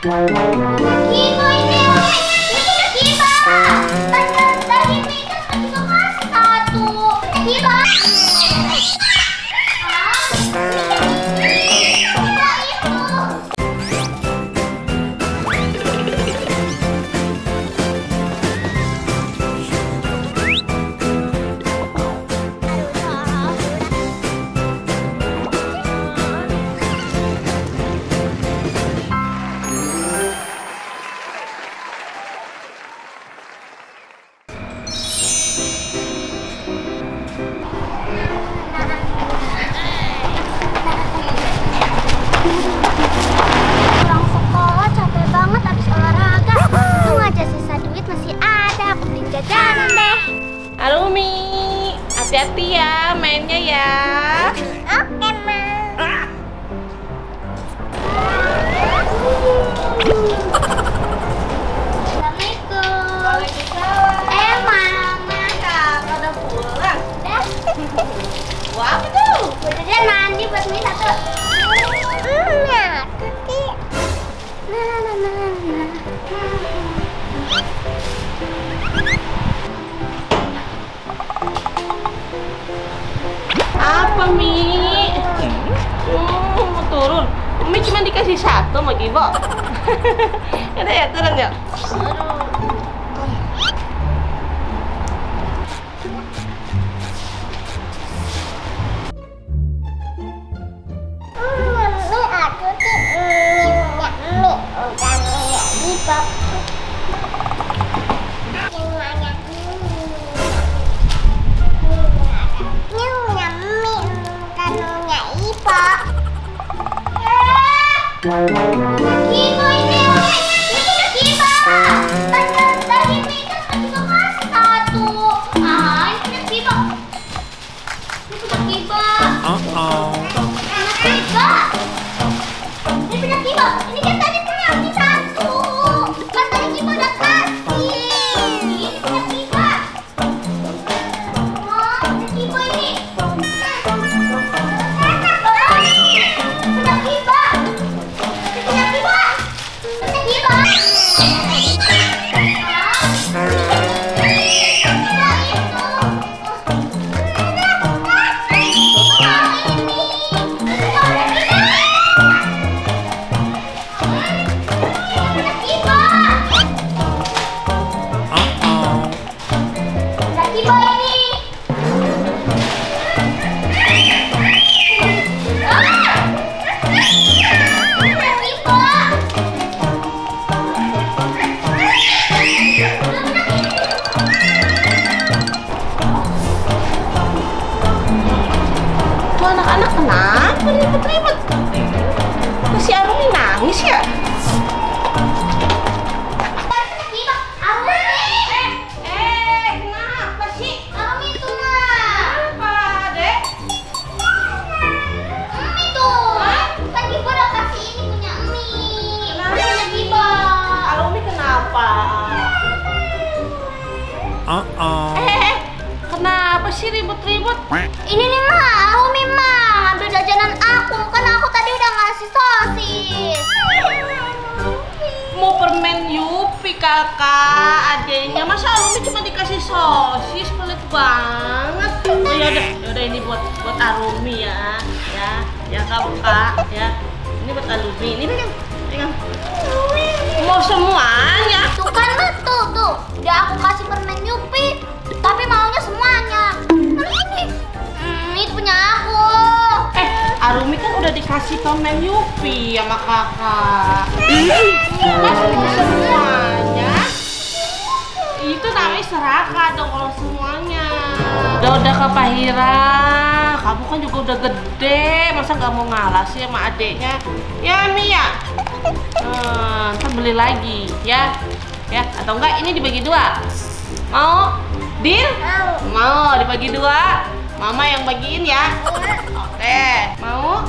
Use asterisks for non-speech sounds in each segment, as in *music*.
Thank hati-hati ya mainnya ya. Oke, Ma. Eh, Mama. Kakak udah pulang. Udah. Wah, apa tuh? Apa Mi? Hmm, mau turun. Mi cuma dikasih satu sama Gibo. *laughs* Udah ya turun ya. Mami, Keep Uh-oh. Eh, kenapa sih ribut-ribut? Ini nih ma, Umi ma, ngambil jajanan aku, kan aku tadi udah ngasih sosis. Mau permen Yupi kakak, adenya masa Arumi cuma dikasih sosis, pelit banget. Oh ya udah, ya udah ini buat buat Arumi ya, ya, ya kamu kak, ya. Ini buat Arumi, ini pegang, pegang. Mau semuanya? Tuh kan tuh tuh, udah aku kasih udah dikasih permen Yupi sama kakak. Itu semuanya? Itu namanya serakah dong kalau semuanya. Udah udah ke Pahira, kamu kan juga udah gede, masa nggak mau ngalah sih sama adeknya? Ya Mia, hmm, ntar beli lagi ya, ya atau enggak ini dibagi dua? Mau? Deal? Mau dibagi dua? Mama yang bagiin ya. Oke, mau?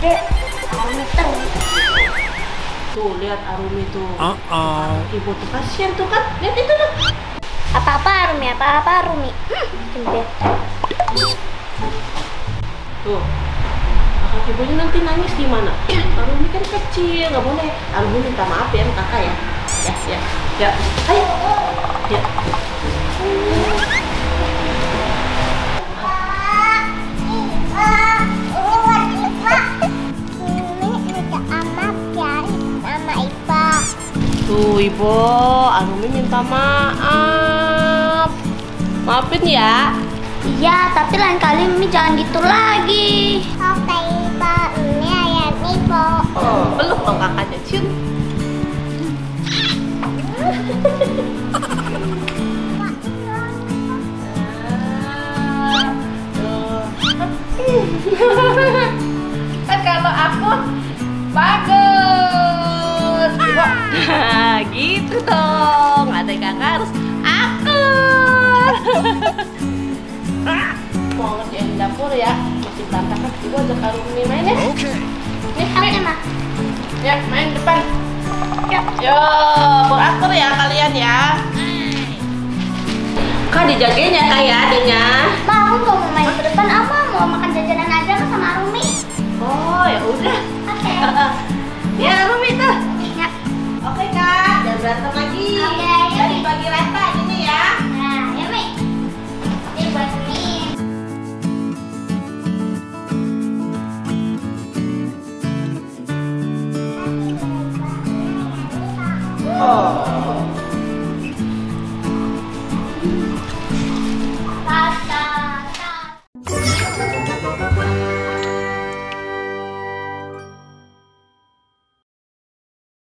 SD Arumi tuh lihat Arumi tuh uh-uh. uh -oh. ibu tuh kasihan tuh kan lihat itu tuh apa apa Arumi apa apa Arumi hmm, tuh. Kakak ibunya nanti nangis di mana? *clears throat* Arumi kan kecil nggak boleh. Arumi minta maaf ya kakak ya. Ya ya. Ya. Ayo. Ya. Ibu, Arumi minta maaf. Maafin ya. Iya, tapi lain kali Mimi jangan gitu lagi. Oke, Ibu. Ini ayat Ibu. Oh, belum dong kakaknya, Cun. *laughs* kakak harus aku mau *laughs* ngerjain dapur ya masih berantakan ibu ajak Arumi main ya Okay. nih Oke, main Ma. ya main depan ya yo beratur ya kalian ya Kak dijagain ya kak ya adanya Ma, aku nggak mau main ke depan. Aku mau makan jajanan aja kan sama Rumi. Oh ya udah Oke. *laughs* ya Rumi tuh Ya. Oke kak, jangan berantem lagi. Oke, rata 어.